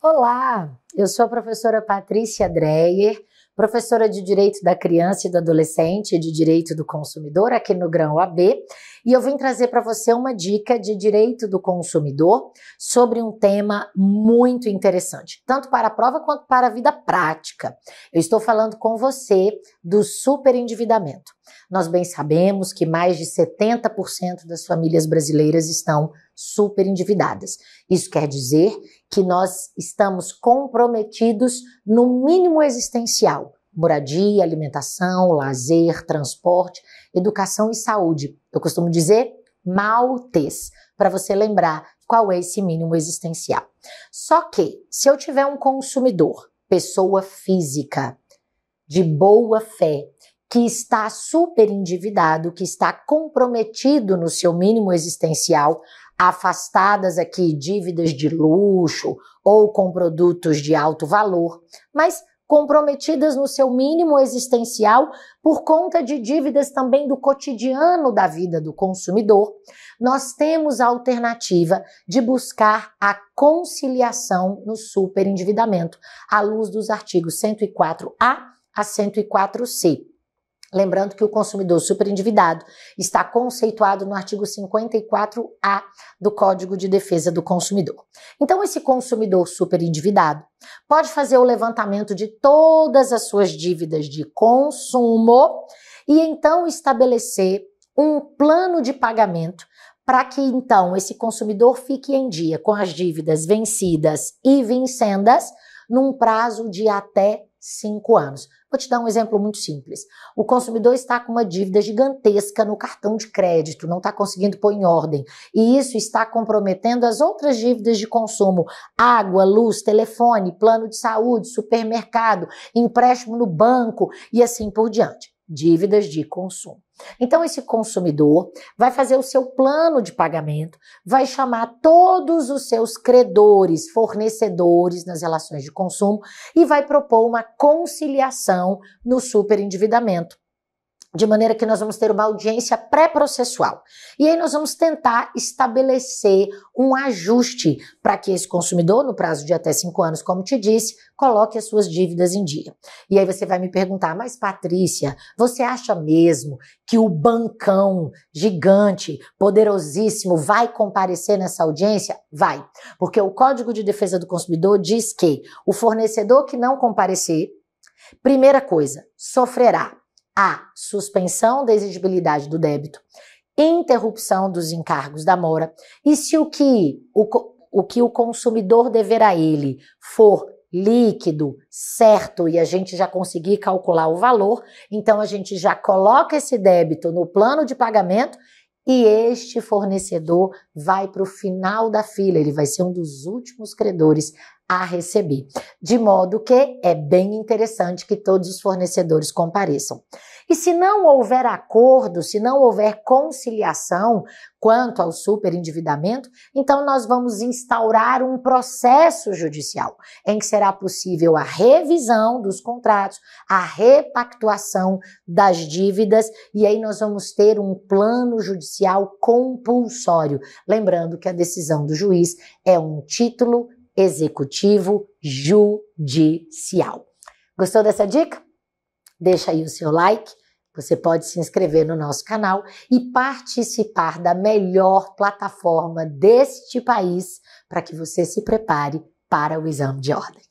Olá, eu sou a professora Patrícia Dreyer, professora de Direito da Criança e do Adolescente e de Direito do Consumidor aqui no Grão AB, e eu vim trazer para você uma dica de direito do consumidor sobre um tema muito interessante, tanto para a prova quanto para a vida prática. Eu estou falando com você do superendividamento. Nós bem sabemos que mais de 70% das famílias brasileiras estão superendividadas. Isso quer dizer que nós estamos comprometidos no mínimo existencial: moradia, alimentação, lazer, transporte, educação e saúde. Eu costumo dizer maltes, para você lembrar qual é esse mínimo existencial. Só que, se eu tiver um consumidor, pessoa física, de boa fé, que está super endividado, que está comprometido no seu mínimo existencial, afastadas aqui dívidas de luxo ou com produtos de alto valor, mas comprometidas no seu mínimo existencial por conta de dívidas também do cotidiano da vida do consumidor, nós temos a alternativa de buscar a conciliação no superendividamento, à luz dos artigos 104A a 104C. Lembrando que o consumidor superendividado está conceituado no artigo 54A do Código de Defesa do Consumidor. Então, esse consumidor superendividado pode fazer o levantamento de todas as suas dívidas de consumo e então estabelecer um plano de pagamento para que então esse consumidor fique em dia com as dívidas vencidas e vincendas num prazo de até cinco anos. Vou te dar um exemplo muito simples. O consumidor está com uma dívida gigantesca no cartão de crédito, não está conseguindo pôr em ordem. E isso está comprometendo as outras dívidas de consumo: água, luz, telefone, plano de saúde, supermercado, empréstimo no banco e assim por diante. Dívidas de consumo. Então, esse consumidor vai fazer o seu plano de pagamento, vai chamar todos os seus credores, fornecedores nas relações de consumo e vai propor uma conciliação no superendividamento de maneira que nós vamos ter uma audiência pré-processual. E aí nós vamos tentar estabelecer um ajuste para que esse consumidor, no prazo de até cinco anos, como te disse, coloque as suas dívidas em dia. E aí você vai me perguntar, mas Patrícia, você acha mesmo que o bancão gigante, poderosíssimo, vai comparecer nessa audiência? Vai. Porque o Código de Defesa do Consumidor diz que o fornecedor que não comparecer, primeira coisa, sofrerá a. Suspensão da exigibilidade do débito, interrupção dos encargos da mora, e se o que o, o que o consumidor dever a ele for líquido, certo, e a gente já conseguir calcular o valor, então a gente já coloca esse débito no plano de pagamento e este fornecedor vai para o final da fila, ele vai ser um dos últimos credores a receber. De modo que é bem interessante que todos os fornecedores compareçam. E se não houver acordo, se não houver conciliação quanto ao superendividamento, então nós vamos instaurar um processo judicial em que será possível a revisão dos contratos, a repactuação das dívidas e aí nós vamos ter um plano judicial compulsório. Lembrando que a decisão do juiz é um título executivo judicial. Gostou dessa dica? Deixa aí o seu like. Você pode se inscrever no nosso canal e participar da melhor plataforma deste país para que você se prepare para o exame de ordem.